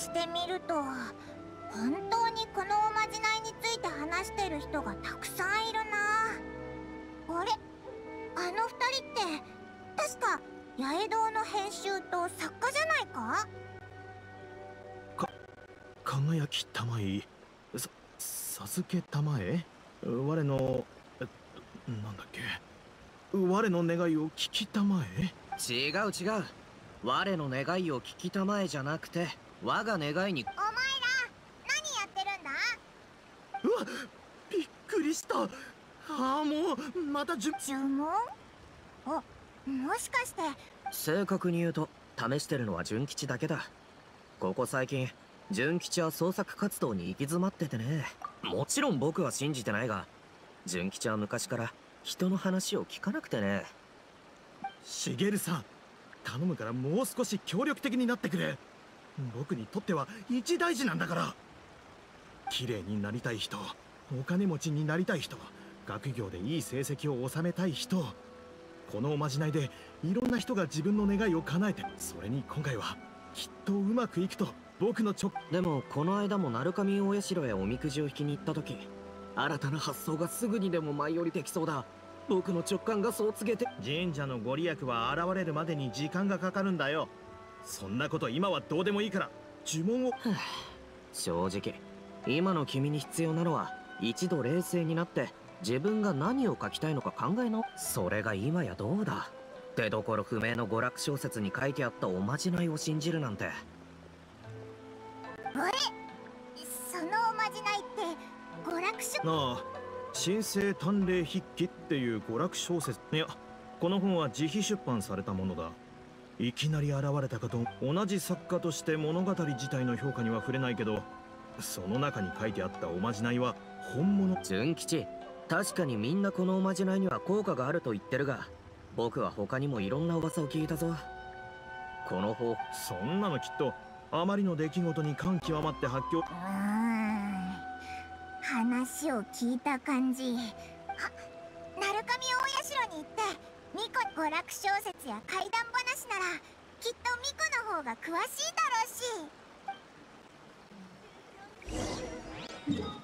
してみると本当にこのおまじないについて話してる人がたくさんいるな。あれ？あの二人って確か八重堂の編集と作家じゃないか？か輝き玉井。さ授け玉江我のなんだっけ？我の願いを聞きたまえ違う違う。我の願いを聞きたまえじゃなくて我が願いに。お前ら何やってるんだ？うわびっくりした。ああもうまた呪文？おもしかして。正確に言うと試してるのは純吉だけだ。ここ最近純吉は創作活動に行き詰まっててね。もちろん僕は信じてないが純吉は昔から人の話を聞かなくてね。しげるさん頼むからもう少し協力的になってくれ僕にとっては一大事なんだから。綺麗になりたい人お金持ちになりたい人学業でいい成績を収めたい人。このおまじないでいろんな人が自分の願いを叶えてそれに今回はきっとうまくいくと僕の直でもこの間も鳴神大社へおみくじを引きに行った時新たな発想がすぐにでも舞い降りてきそうだ。僕の直感がそう告げて。神社のご利益は現れるまでに時間がかかるんだよそんなこと今はどうでもいいから。呪文を。正直今の君に必要なのは一度冷静になって自分が何を書きたいのか考えのそれが今やどうだ。出どころ不明の娯楽小説に書いてあったおまじないを信じるなんて。あれそのおまじないって娯楽書？ああ。神聖探霊筆記っていう娯楽小説。いやこの本は自費出版されたものだいきなり現れたかと同じ作家として物語自体の評価には触れないけどその中に書いてあったおまじないは本物。純吉確かにみんなこのおまじないには効果があると言ってるが僕は他にもいろんな噂を聞いたぞ。この方そんなのきっとあまりの出来事に感極まって発狂。話を聞いた感じ。は鳴神大社に行って巫女娯楽小説や怪談話ならきっとミコの方が詳しいだろうし。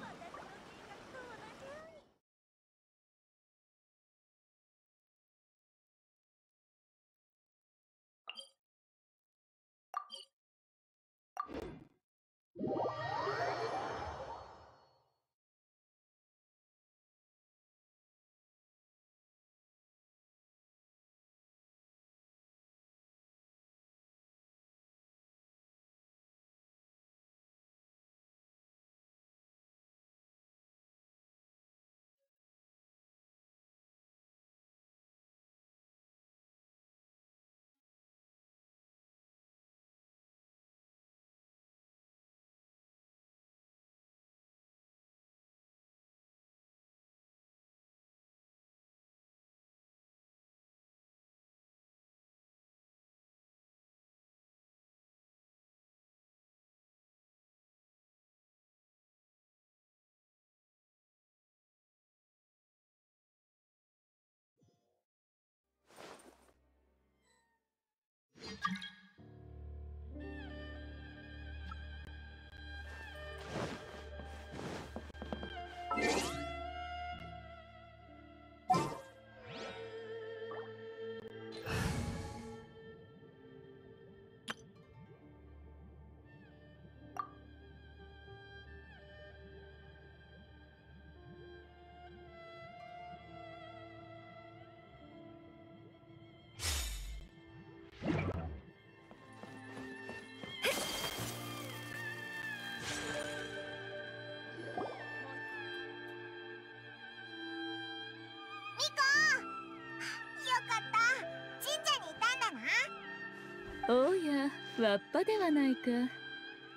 おやわっぱではないか。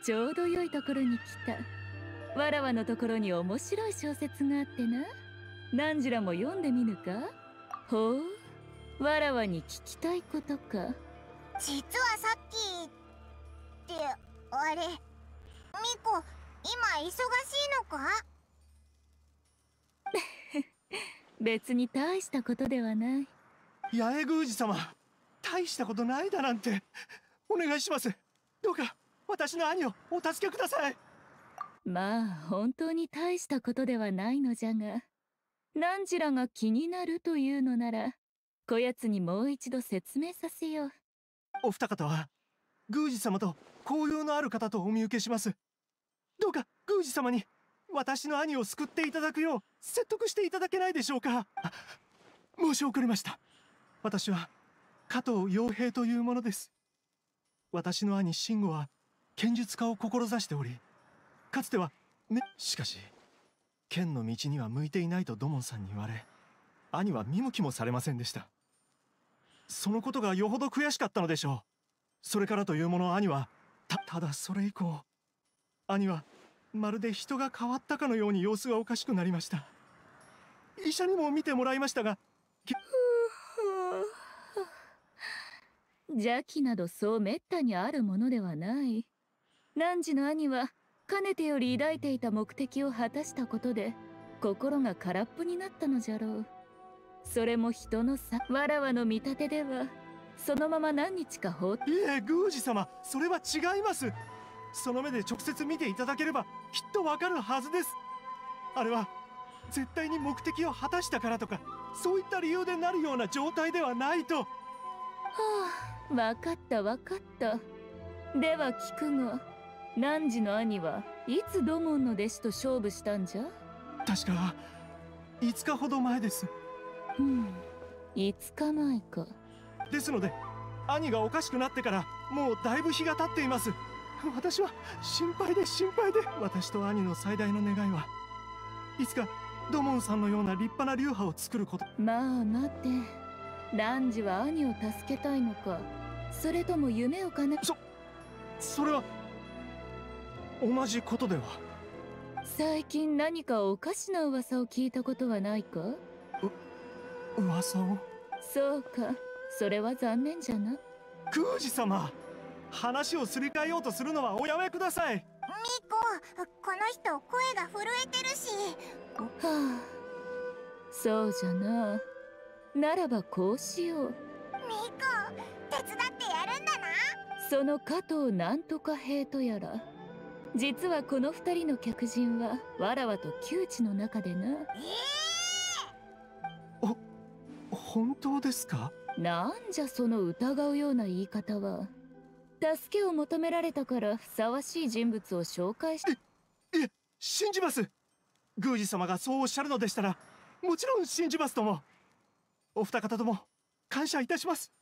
ちょうど良いところに来た。わらわのところに面白い小説があってな。何時らも読んでみぬか？ほう。わらわに聞きたいことか。実はさっきってあれ？ミコ今忙しいのか？別に大したことではない。八重宮司様大したことないだなんて。お願いします。どうか私の兄をお助けください。まあ本当に大したことではないのじゃが。何時らが気になるというのならこやつにもう一度説明させよう。お二方は宮司様と交友のある方とお見受けします。どうか宮司様に私の兄を救っていただくよう説得していただけないでしょうか。申し遅れました。私は加藤洋平というものです。私の兄慎吾は剣術家を志しておりかつてはねしかし剣の道には向いていないと土門さんに言われ兄は見向きもされませんでした。そのことがよほど悔しかったのでしょう。それからというもの兄はたただそれ以降兄はまるで人が変わったかのように様子がおかしくなりました。医者にも見てもらいましたが邪気などそうめったにあるものではない。汝の兄はかねてより抱いていた目的を果たしたことで心が空っぽになったのじゃろう。それも人のさわらわの見立てではそのまま何日か放って。いえ宮司様それは違いますその目で直接見ていただければきっとわかるはずです。あれは絶対に目的を果たしたからとかそういった理由でなるような状態ではないと。はあわかったわかった。では聞くが汝の兄はいつ土門の弟子と勝負したんじゃ？確か5日ほど前です。うん。5日前か。ですので兄がおかしくなってからもうだいぶ日が経っています私は心配で心配で私と兄の最大の願いはいつか土門さんのような立派な流派を作ること。まあ待て。汝は兄を助けたいのか。それとも夢をかなそそれは同じことでは。最近何かおかしな噂を聞いたことはないか？噂を？そうか。それは残念じゃな。宮司様話をすり替えようとするのはおやめください。ミコこの人声が震えてるし。はあそうじゃな。ならばこうしよう。ミコ手伝ってやるんだな。その加藤なんとか兵とやら。実はこの二人の客人はわらわと窮地の中でな。え本当ですか？なんじゃその疑うような言い方は助けを求められたからふさわしい人物を紹介しいえ信じます。宮司様がそうおっしゃるのでしたらもちろん信じますとも。お二方とも感謝いたします。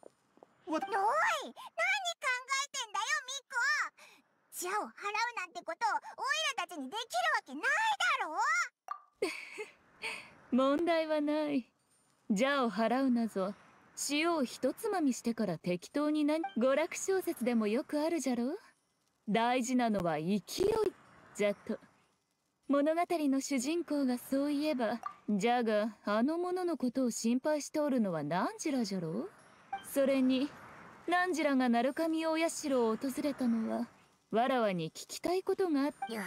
わおい何考えてんだよミコ。邪を払うなんてことオイラたちにできるわけないだろ。問題はない。邪を払うなぞ塩を一つまみしてから適当に何娯楽小説でもよくあるじゃろ大事なのは勢い。じゃと物語の主人公がそういえばじゃがあの者のことを心配しておるのは何時らじゃろそれに何時らが鳴神大社を訪れたのはわらわに聞きたいことがあっいや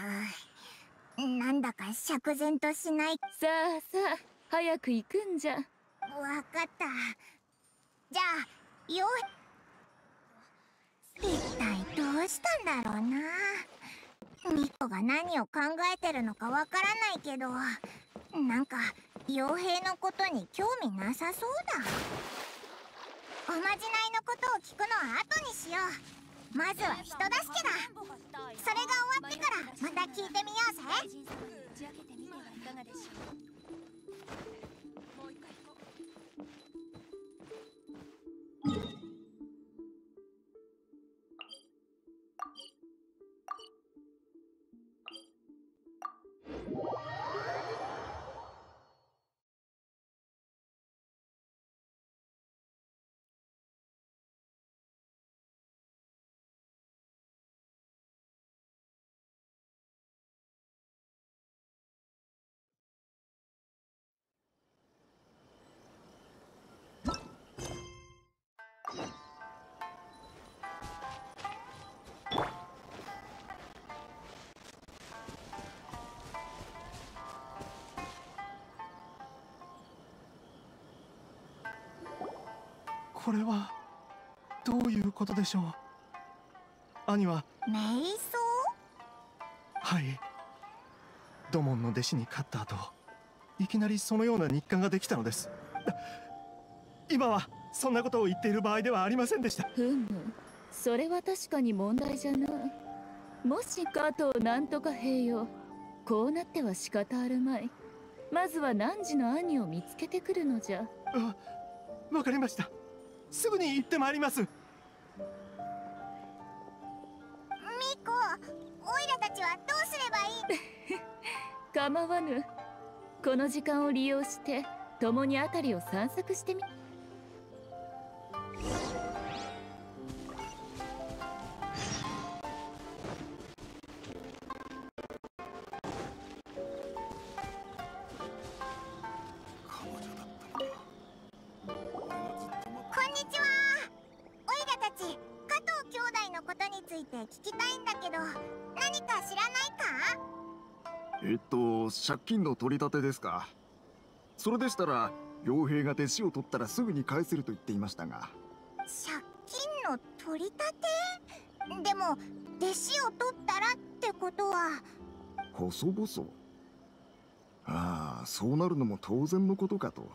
ーなんだか釈然としない。さあさあ早く行くんじゃ。わかったじゃあよ一体どうしたんだろうな。ミコが何を考えてるのかわからないけどなんか傭兵のことに興味なさそうだ。おまじないのことを聞くのは後にしよう。まずは人助けだ。それが終わってからまた聞いてみようぜ。これはどういうことでしょう？兄は？瞑想？はい。土門の弟子に勝った後いきなりそのような日課ができたのです。今はそんなことを言っている場合ではありませんでした。ふむ。それは確かに問題じゃなもし加藤なんとか兵よこうなっては仕方あるまい。まずは汝の兄を見つけてくるのじゃ。あわかりましたすぐに行ってまいります。ミコオイラたちはどうすればいい？構わぬ。この時間を利用して共に辺りを散策してみ借金の取り立てですか。それでしたら傭兵が弟子を取ったらすぐに返せると言っていましたが。借金の取り立て？でも弟子を取ったらってことは。細々。ああそうなるのも当然のことかと。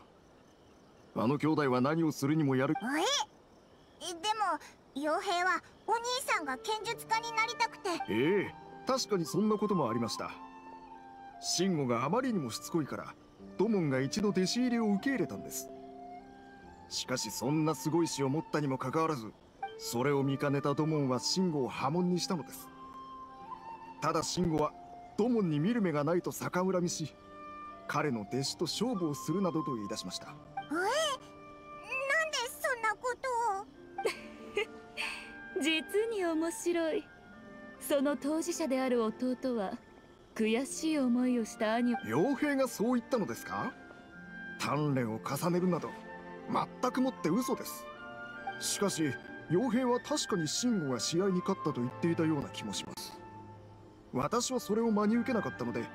あの兄弟は何をするにもやる。え？でも傭兵はお兄さんが剣術家になりたくて。ええ確かにそんなこともありました慎吾があまりにもしつこいから土門が一度弟子入りを受け入れたんです。しかしそんなすごい死を持ったにもかかわらずそれを見かねた土門は慎吾を破門にしたのです。ただ慎吾は土門に見る目がないと逆恨みし彼の弟子と勝負をするなどと言い出しました。えなんでそんなことを？実に面白い。その当事者である弟は悔しい思いをした兄。を傭兵がそう言ったのですか？鍛錬を重ねるなど全くもって嘘です。しかし傭兵は確かに慎吾が試合に勝ったと言っていたような気もします。私はそれを真に受けなかったので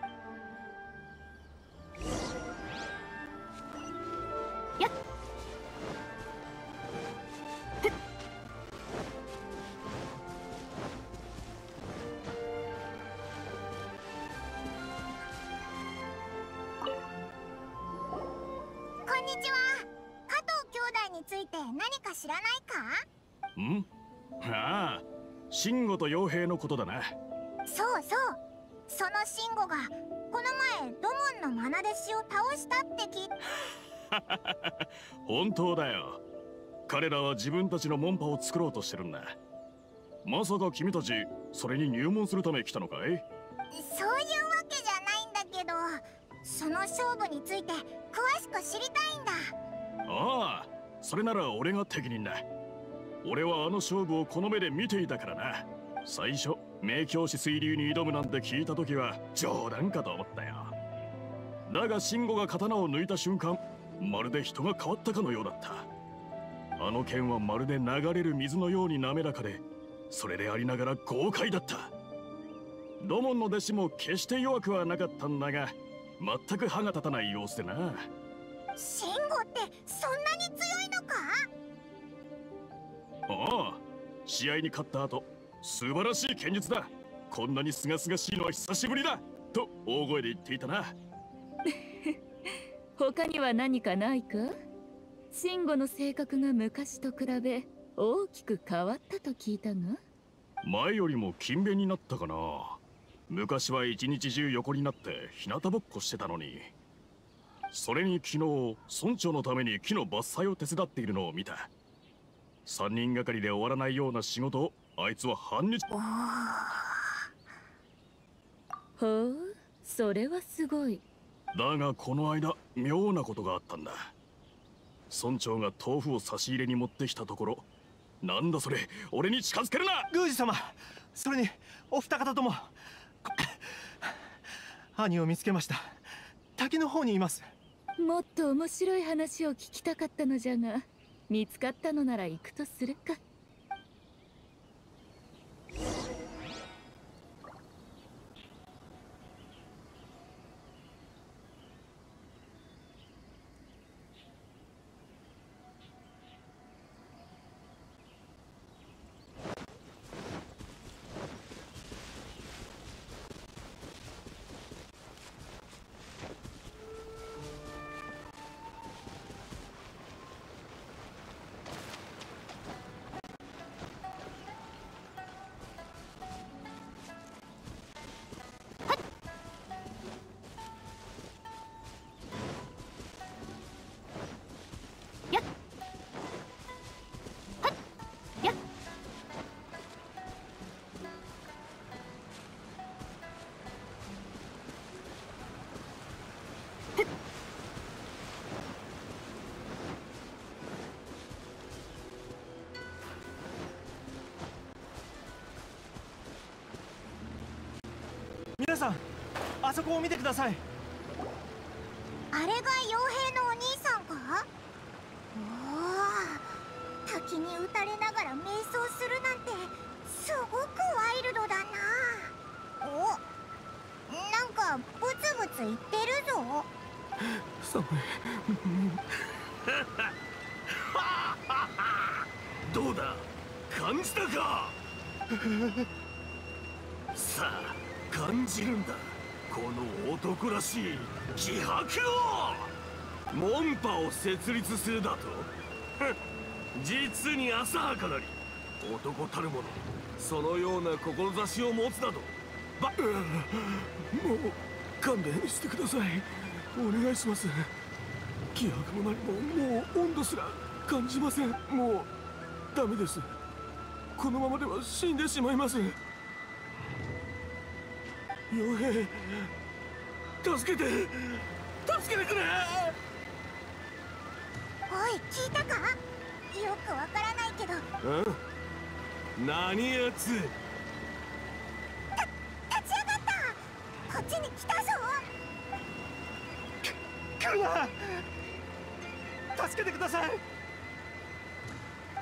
について何か知らないか？ん？ああ慎吾と傭兵のことだな。そうそう。その慎吾がこの前土門の愛弟子を倒したって聞い 本当だよ。彼らは自分たちの門派を作ろうとしてるんだ。まさか君たちそれに入門するため来たのかい？そういうわけじゃないんだけどその勝負について詳しく知りたいんだ。ああそれなら俺が適任だ俺はあの勝負をこの目で見ていたからな。最初明鏡止水流に挑むなんて聞いた時は冗談かと思ったよ。だが慎吾が刀を抜いた瞬間まるで人が変わったかのようだった。あの剣はまるで流れる水のように滑らかでそれでありながら豪快だった。土門の弟子も決して弱くはなかったんだが全く歯が立たない様子でな。慎吾ってそんなに強いのか？ああ試合に勝った後素晴らしい剣術だ。こんなに清々しいのは久しぶりだ。と大声で言っていたな。他には何かないか？慎吾の性格が昔と比べ大きく変わったと聞いたが。前よりも勤勉になったかな。昔は一日中横になって日向ぼっこしてたのにそれに昨日村長のために木の伐採を手伝っているのを見た。3人がかりで終わらないような仕事をあいつは半日。ほうそれはすごい。だがこの間妙なことがあったんだ。村長が豆腐を差し入れに持ってきたところ。なんだそれ俺に近づけるな！宮司様それにお二方とも。こ 兄を見つけました。滝の方にいますもっと面白い話を聞きたかったのじゃが見つかったのなら行くとするか。皆さんあそこを見てください。あれが傭兵のお兄さんか？おお滝に打たれながら瞑想するなんてすごくワイルドだな。おなんかブツブツ言ってるぞ。寒い どうだ？感じたか？感じるんだ。この男らしい気迫を。門派を設立するだと。実に浅はかなり。男たる者そのような志を持つなど。ばもう勘弁してください。お願いします。気迫も何ももう温度すら感じません。もうダメです。このままでは死んでしまいます。傭兵助けて助けてくれ。おい聞いたか？よくわからないけど。うん何やつ立ち上がった。こっちに来たぞ。来るな。助けてください。ど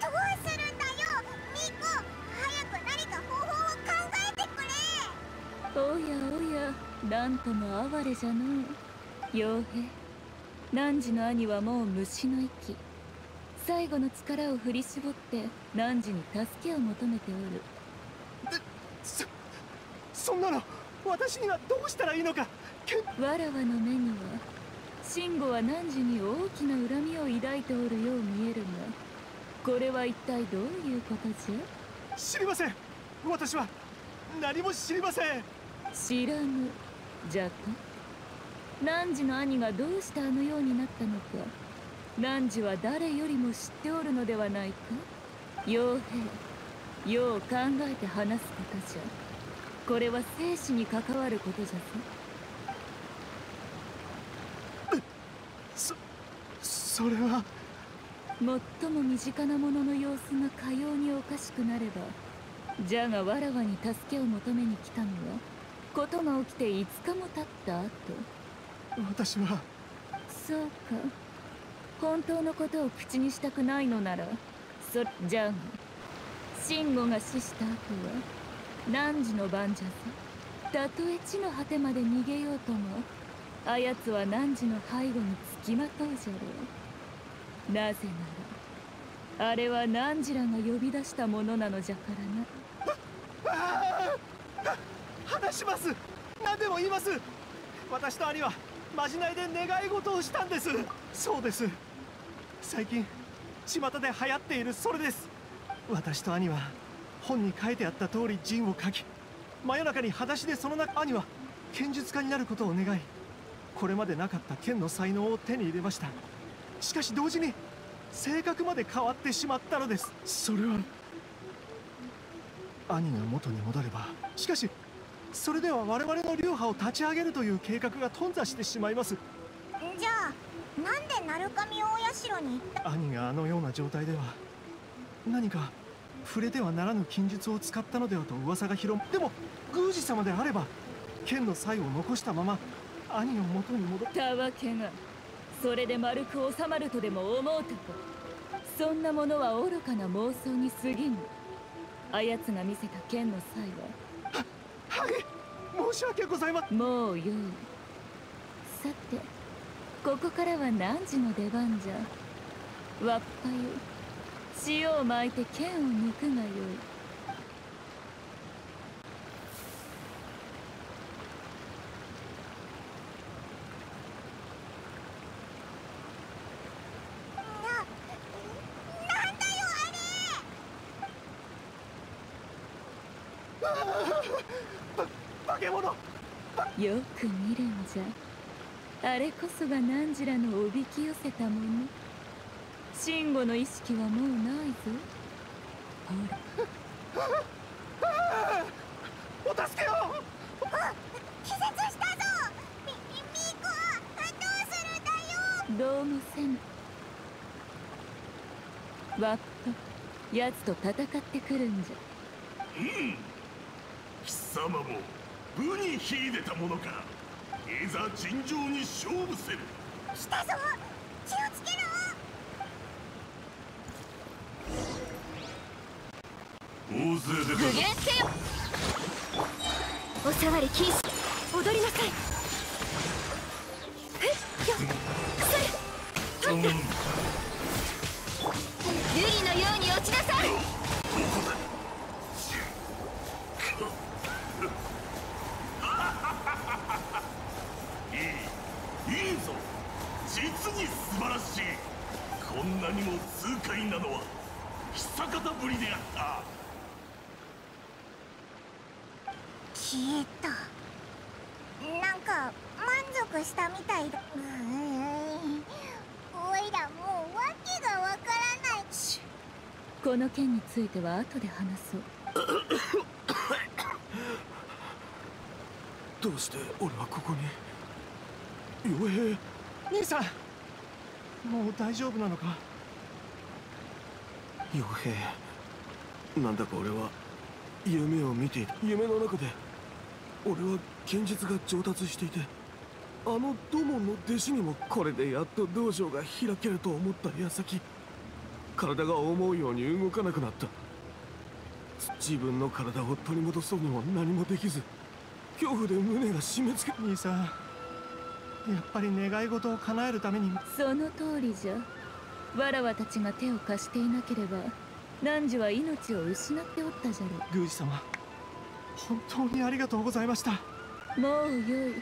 うすおやおや。なんとも哀れじゃのう。傭兵。汝の兄はもう虫の息。最後の力を振り絞って汝に助けを求めておる。そそんなの私にはどうしたらいいのか。けわらわの目には慎吾は汝に大きな恨みを抱いておるよう見えるがこれは一体どういうことじゃ？知りません。私は何も知りません知らぬ。じゃと汝の兄がどうしてあのようになったのか。汝は誰よりも知っておるのではないか。傭兵。よう考えて話すことじゃ。これは生死に関わることじゃぞ。そそれは。最も身近なものの様子がかようにおかしくなればじゃがわらわに助けを求めに来たのはことが起きて5日も経った後。私は。そうか。本当のことを口にしたくないのならそじゃが慎吾が死した後は汝の番じゃぞ。たとえ地の果てまで逃げようともあやつは汝の背後につきまとうじゃろう。なぜならあれは汝らが呼び出したものなのじゃからな話します。何でも言います。私と兄はまじないで願い事をしたんです。そうです。最近巷で流行っているそれです。私と兄は本に書いてあった通り陣を書き真夜中に裸足でその中兄は剣術家になることを願いこれまでなかった剣の才能を手に入れました。しかし同時に性格まで変わってしまったのです。それは兄が元に戻ればしかしそれでは我々の流派を立ち上げるという計画が頓挫してしまいます。じゃあなんで鳴神大社に行った？兄があのような状態では何か触れてはならぬ禁術を使ったのではと噂が広までも宮司様であれば剣の才を残したまま兄を元に戻たわけがそれで丸く収まるとでも思うたか。そんなものは愚かな妄想に過ぎぬ。あやつが見せた剣の才ははい申し訳ございま。もうよい。さてここからは何時の出番じゃ？わっぱよ塩を巻いて剣を抜くがよい。ななんだよ化 よく見るんじゃ。あれこそが汝らのおびき寄せたもの。慎吾の意識はもうないぞ。ほら。お助けを。気絶したぞ。みみみーこどうするんだよ。どうもせぬわっぱ奴と戦ってくるんじゃ。貴様も部に秀でたものか。いざ尋常に勝負せる。来たぞ気をつけろ。大勢出たぞ。具現せよ。お触り禁止踊りなさいいぞ。実に素晴らしい。こんなにも痛快なのは久方ぶりであった。消えたなんか満足したみたいだ。うーん。おいらもうわけがわからない。この件については後で話そう。どうして俺はここに？傭兵兄さんもう大丈夫なのか？傭兵なんだか俺は夢を見ていた。夢の中で俺は剣術が上達していてあの土門の弟子にもこれでやっと道場が開けると思った矢先体が思うように動かなくなった。自分の体を取り戻そうにも何もできず恐怖で胸が締め付け兄さん。やっぱり願い事を叶えるために。その通りじゃ。わらわたちが手を貸していなければ汝は命を失っておったじゃろ。宮司様本当にありがとうございました。もうよい。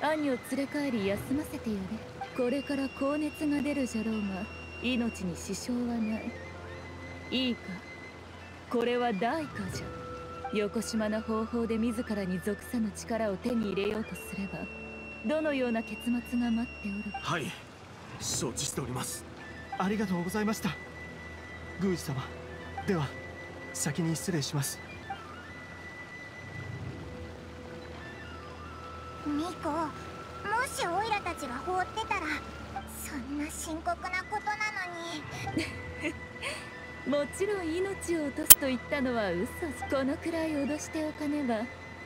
兄を連れ帰り休ませてやれ。これから高熱が出るじゃろうが命に支障はない。いいか。これは代価じゃ。横島な方法で自らに属さぬ力を手に入れようとすればどのような結末が待っておるはい。承知しております。ありがとうございました。宮司様。では先に失礼します。ミコもしオイラたちが放ってたらそんな深刻なことなのに。もちろん命を落とすと言ったのは嘘。このくらい脅しておかねば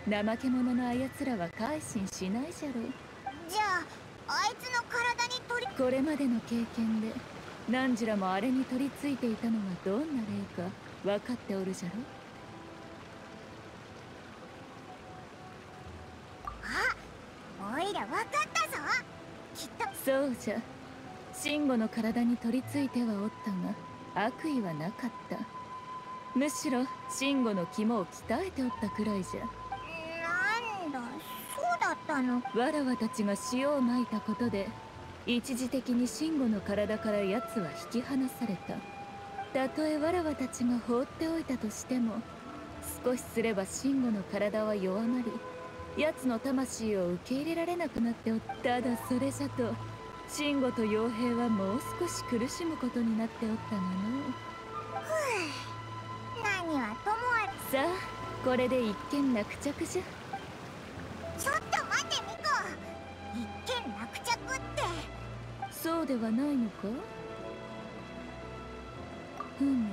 怠け者のあやつらは改心しないじゃろうじゃああいつの体に取りこれまでの経験で汝らもあれに取り付いていたのがどんな例か分かっておるじゃろ？オイラわかったぞ。きっと。そうじゃ。慎吾の体に取り付いてはおったが悪意はなかった。むしろ慎吾の肝を鍛えておったくらいじゃそうだったのわらわたちが塩をまいたことで一時的に慎吾の体から奴は引き離された。たとえわらわたちが放っておいたとしても少しすれば慎吾の体は弱まり奴の魂を受け入れられなくなっておっただそれじゃと慎吾と傭兵はもう少し苦しむことになっておったがの何はともあれ。さあこれで一件落着じゃ。ちょっとそうではないのか？ふむ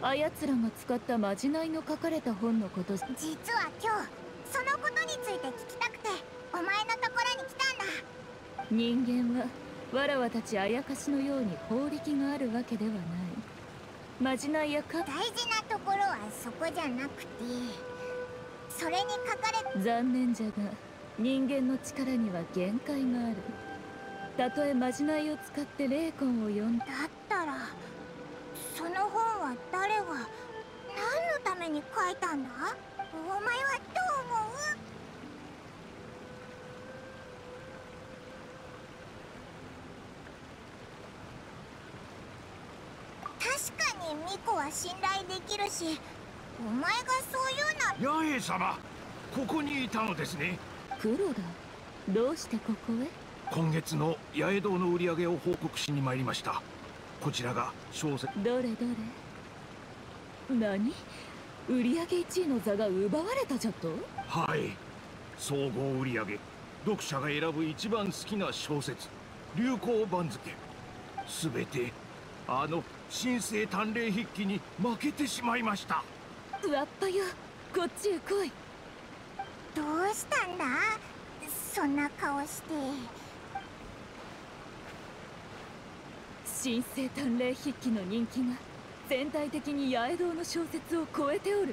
あやつらが使ったまじないの書かれた本のこと。実は今日そのことについて聞きたくてお前のところに来たんだ。人間はわらわたちあやかしのように法力があるわけではない。まじないやか。大事なところはそこじゃなくてそれに書かれ残念じゃが人間の力には限界があるたとえまじないを使って霊魂を呼んだ。だったらその本は誰が何のために書いたんだ？お前はどう思う？確かにミコは信頼できるしお前がそういうな八重様ここにいたのですね。黒だどうしてここへ？今月の八重堂の売り上げを報告しに参りました。こちらが小説。どれどれ。何？売り上げ1位の座が奪われたじゃと？はい。総合売り上。げ読者が選ぶ一番好きな小説。流行番付。すべてあの新生鍛錬筆記に負けてしまいました。わっぱよ。こっちへ来い。どうしたんだ？そんな顔して神聖探霊筆記の人気が全体的に八重堂の小説を超えておる。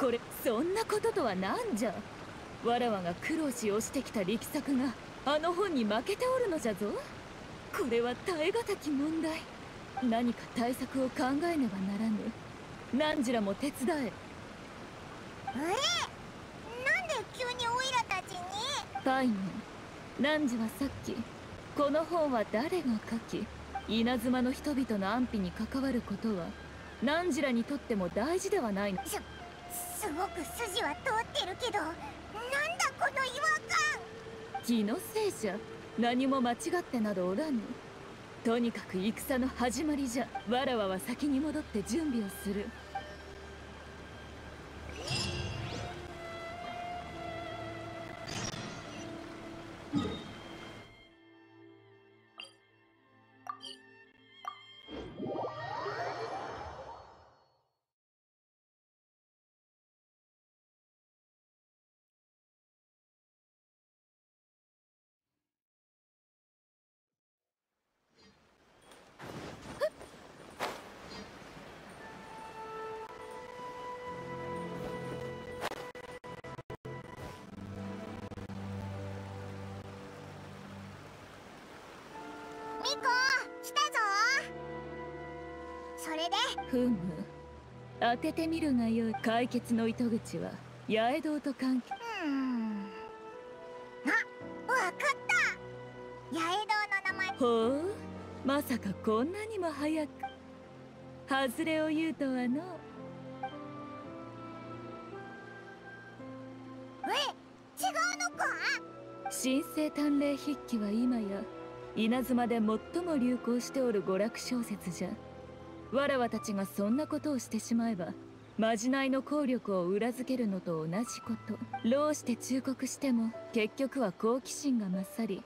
これそんなこととは何じゃ。わらわが苦労し押してきた力作があの本に負けておるのじゃぞ。これは耐え難き問題。何か対策を考えねばならぬ。何時らも手伝え。え？なんで急にオイラたちに？パイモン。何時はさっき。この本は誰が書き？稲妻の人々の安否に関わることは何時らにとっても大事ではない。のすすごく筋は通ってるけどなんだこの違和感。気のせいじゃ何も間違ってなどおらぬ。とにかく戦の始まりじゃ。わらわは先に戻って準備をするミコ来たぞ。それでふむ。当ててみるがよい。解決の糸口は八重堂と関係。うーん。あわかった。八重堂の名前。ほう。まさかこんなにも早く。外れを言うとはの。え違うのか？神聖探霊筆記は今や稲妻で最も流行しておる娯楽小説じゃ。わらわたちがそんなことをしてしまえばまじないの効力を裏付けるのと同じこと。労して忠告しても結局は好奇心が勝り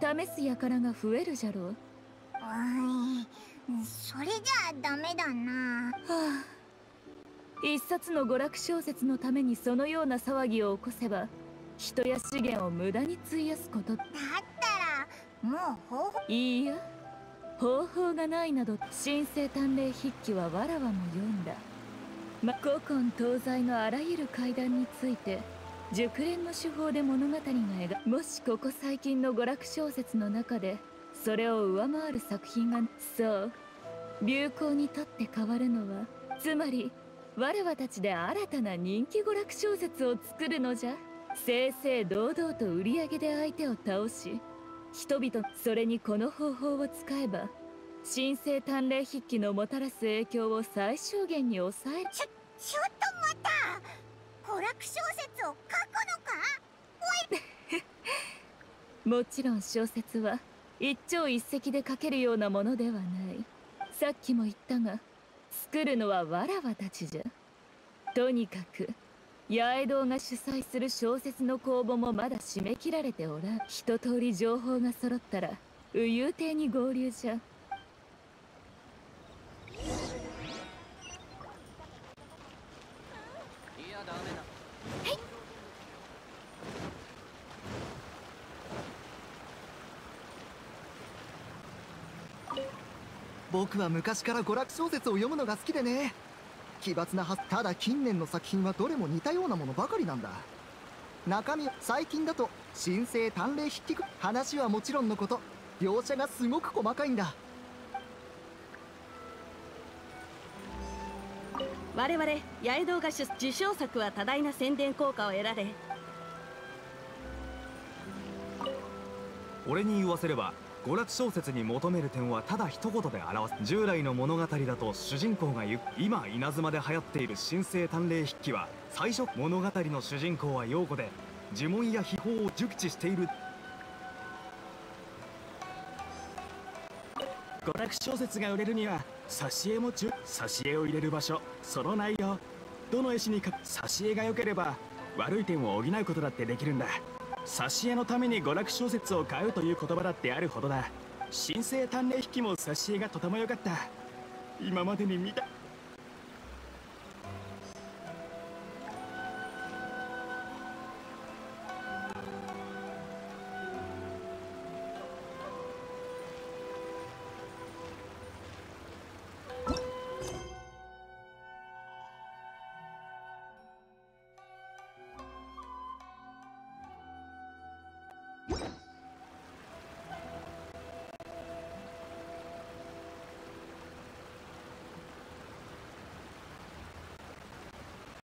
試す輩が増えるじゃろう。おいそれじゃあダメだな。はあ。一冊の娯楽小説のためにそのような騒ぎを起こせば人や資源を無駄に費やすこと。だったらもう方法。いいや方法がないなど神聖探霊筆記はわらわも読んだ、ま、古今東西のあらゆる階段について熟練の手法で物語が描もしここ最近の娯楽小説の中でそれを上回る作品がそう。流行にとって変わるのはつまり我々たちで新たな人気娯楽小説を作るのじゃ。正々堂々と売り上げで相手を倒し人々それにこの方法を使えば神聖探霊筆記のもたらす影響を最小限に抑える。ちょちょっと待った！娯楽小説を書くのか？もちろん小説は一朝一夕で書けるようなものではない。さっきも言ったが作るのはわらわたちじゃ。とにかく八重堂が主催する小説の公募もまだ締め切られておらん。一通り情報が揃ったら右遊亭に合流じゃ。僕は昔から娯楽小説を読むのが好きでね奇抜なはずただ近年の作品はどれも似たようなものばかりなんだ。中身最近だと神聖探霊筆記具話はもちろんのこと。描写がすごく細かいんだ。我々八重堂が主受賞作は多大な宣伝効果を得られ。俺に言わせれば娯楽小説に求める点はただ一言で表す。従来の物語だと主人公が言う今稲妻で流行っている神聖探霊筆記は最初物語の主人公は陽子で呪文や秘宝を熟知している。娯楽小説が売れるには挿絵も中挿絵を入れる場所その内容どの絵師にか挿絵が良ければ悪い点を補うことだってできるんだ。挿絵のために娯楽小説を買うという言葉だってあるほどだ。神聖鍛錬引きも挿絵がとても良かった。今までに見た